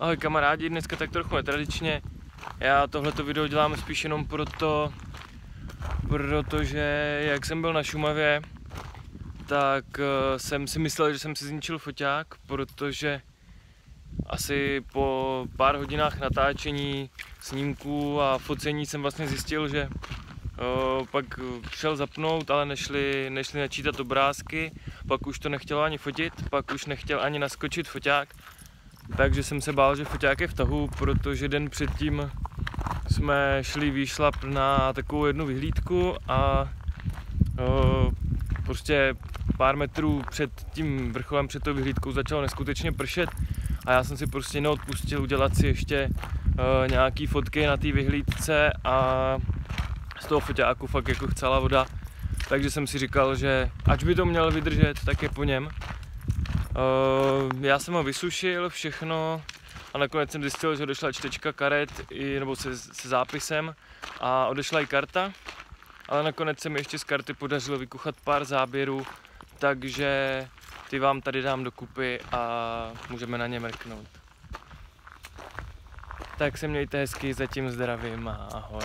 Ahoj kamarádi, dneska tak trochu netradičně. Já tohleto video dělám spíš jenom proto, protože jak jsem byl na Šumavě, tak eh, jsem si myslel, že jsem si zničil foťák, protože asi po pár hodinách natáčení snímků a focení jsem vlastně zjistil, že o, pak šel zapnout, ale nešli, nešli načítat obrázky, pak už to nechtělo ani fotit, pak už nechtěl ani naskočit foťák, takže jsem se bál, že foťák je v tahu, protože den předtím jsme šli výšlap na takovou jednu vyhlídku a o, prostě pár metrů před tím vrcholem, před tou vyhlídkou začalo neskutečně pršet a já jsem si prostě neodpustil udělat si ještě uh, nějaký fotky na té vyhlídce a z toho foťáku fakt jako chcela voda. Takže jsem si říkal, že ač by to měl vydržet, tak je po něm. Uh, já jsem ho vysušil všechno a nakonec jsem zjistil, že odešla čtečka karet i, nebo se, se zápisem a odešla i karta. Ale nakonec se mi ještě z karty podařilo vykuchat pár záběrů, takže ty vám tady dám dokupy a můžeme na ně mrknout. Tak se mějte hezky, zatím zdravím a ahoj.